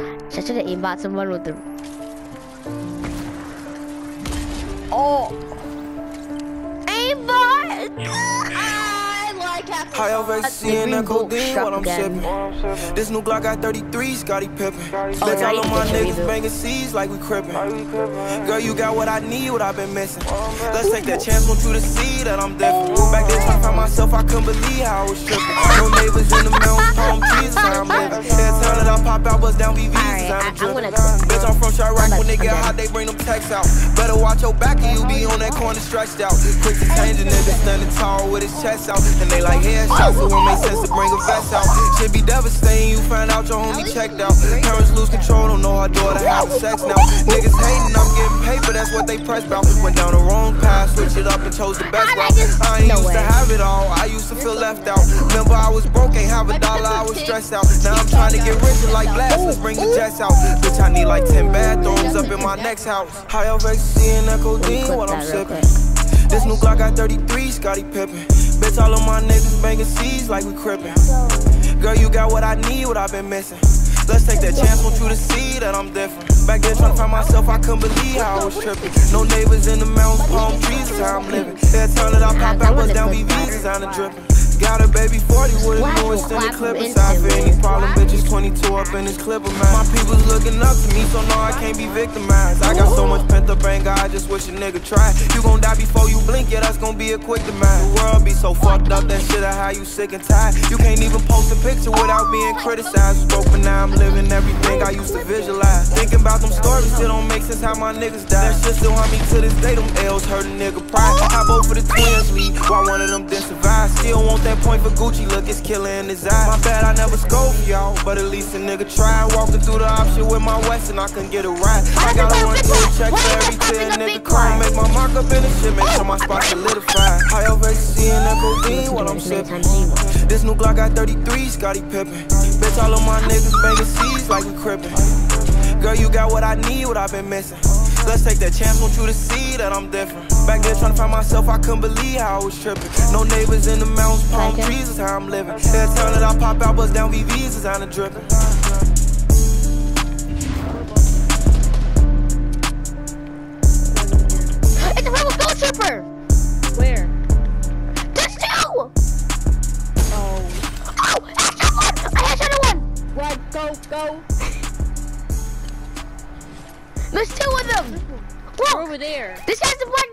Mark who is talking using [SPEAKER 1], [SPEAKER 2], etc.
[SPEAKER 1] I should have aimbot someone with the. Oh. Aimbot. I like having
[SPEAKER 2] High over
[SPEAKER 1] fun.
[SPEAKER 2] seeing
[SPEAKER 1] The
[SPEAKER 2] that
[SPEAKER 1] green bolt
[SPEAKER 2] codeine
[SPEAKER 1] struck
[SPEAKER 2] while I'm
[SPEAKER 1] again.
[SPEAKER 2] sipping. This new Glock got 33, Scottie Pippen. Bitch,
[SPEAKER 1] now
[SPEAKER 2] all of my niggas
[SPEAKER 1] reboot.
[SPEAKER 2] banging C's like we crippin'. Girl, you got what I need, what I've been missing. Let's take that chance, want you to see that I'm different. Oh. Back then, trying to find myself, I couldn't believe how I was tripping. No neighbors in the mountains, VVs,
[SPEAKER 1] Alright,
[SPEAKER 2] is how
[SPEAKER 1] I-
[SPEAKER 2] dripping.
[SPEAKER 1] gonna-
[SPEAKER 2] Bitch, I'm from Chiraq, when they get hot, they bring them texts out. Better watch your back, and you be on that corner stretched out. Quick to change a nigga standing tall with his chest out. And they like headshots, so it won't make sense to bring a vest out. Should be devastating, you find out your homie checked out. Parents lose control, don't know how daughter having sex now. Niggas hating, I'm getting paper, that's what they press about. Went down the wrong path, switched it up and chose the best route. I ain't used to have it all, I used to feel left out. Remember I was broke, ain't have a dollar, I was stressed out. Now I'm trying to get richer like glass, let's bring the jets out. Bitch, I need like 10 bathrooms up in my next house. High ecstasy and codeine, what I'm sipping. Glock got 33, Scottie Pippen. Bitch, all of my niggas banging C's like we crippin'. Girl, you got what I need, what I've been missing. Let's take that chance, want you to see that I'm different. Back then, trying to find myself, I couldn't believe how I was tripping. No neighbors in the mountains, palm trees is how I'm living. Every time that I pop out, bust down on the dripping. Got a baby 40 with a extended
[SPEAKER 1] clap
[SPEAKER 2] clip inside for any problem. Bitches 22 up in this clipper, man. My people's looking up to me, so no, I can't be victimized. I got much pent up anger, I just wish a nigga tried. You gon' die before you blink, yeah, that's gon' be a quick demise. The world be so fucked up, that shit, I how you sick and tired. You can't even post a picture without being criticized. Broke, now I'm my niggas died. That shit still haunt me to this day, them L's hurt a nigga pride. How both the twins we, why one of them didn't survive. Still want that point for Gucci, look, it's killer in his eye. My bad, I never scope y'all, but at least a nigga tried. Walking through the option with my West and I couldn't get a ride. I gotta run through a check for every tear a nigga cry. Make my mark up in the shit, make sure my spot solidified. High over and that codeine while I'm sipping.
[SPEAKER 1] times as you want.
[SPEAKER 2] This new Glock got 33, Scottie Pippen. Bitch, all of my niggas banging C's like we crippin'. Girl, you got what I need, what I've been missing. Let's take that chance, want you to see that I'm different. Back there trying to find myself, I couldn't believe how I was tripping. No neighbors in the mountains, palm
[SPEAKER 1] Okay.
[SPEAKER 2] trees is how I'm living. Every time that I pop out, bust down VVs is on the dripping.
[SPEAKER 1] It's a rebel gold trooper.
[SPEAKER 3] Where?
[SPEAKER 1] There's two.
[SPEAKER 3] Oh.
[SPEAKER 1] Oh, headshot one. I headshot one.
[SPEAKER 3] Run, go, go.
[SPEAKER 1] There's two of them. Look,
[SPEAKER 3] over there.
[SPEAKER 1] this has the black